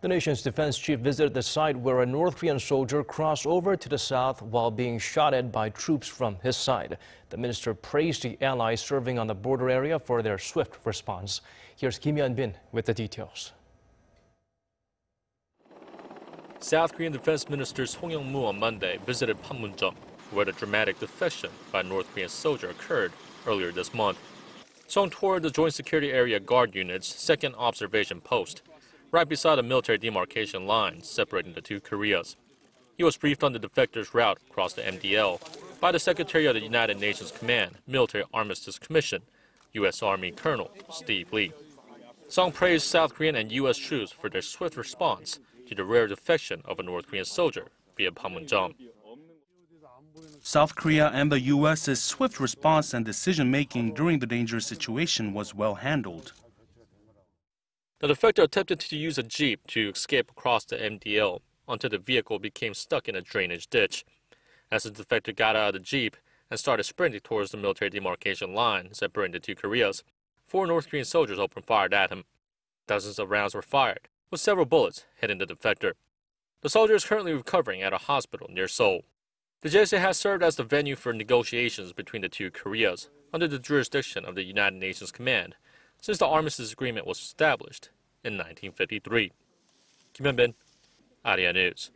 The nation's defense chief visited the site where a North Korean soldier crossed over to the south while being shot at by troops from his side. The minister praised the allies serving on the border area for their swift response. Here's Kim Hyun-bin with the details. South Korean Defense Minister Song Yong-mu on Monday visited Panmunjom, where the dramatic defection by a North Korean soldier occurred earlier this month. Song toured the Joint Security Area Guard Unit's second observation post right beside the military demarcation line separating the two Koreas. He was briefed on the defectors' route across the MDL by the Secretary of the United Nations Command Military Armistice Commission, U.S. Army Colonel Steve Lee. Song praised South Korean and U.S. troops for their swift response to the rare defection of a North Korean soldier via Panmunjom. South Korea and the U.S.'s swift response and decision making during the dangerous situation was well handled. The defector attempted to use a jeep to escape across the MDL until the vehicle became stuck in a drainage ditch. As the defector got out of the jeep and started sprinting towards the military demarcation line separating the two Koreas, four North Korean soldiers opened fire at him. Dozens of rounds were fired, with several bullets hitting the defector. The soldier is currently recovering at a hospital near Seoul. The JSA has served as the venue for negotiations between the two Koreas under the jurisdiction of the United Nations Command since the Armistice Agreement was established in 1953. Kim Hyun-bin, Arirang News.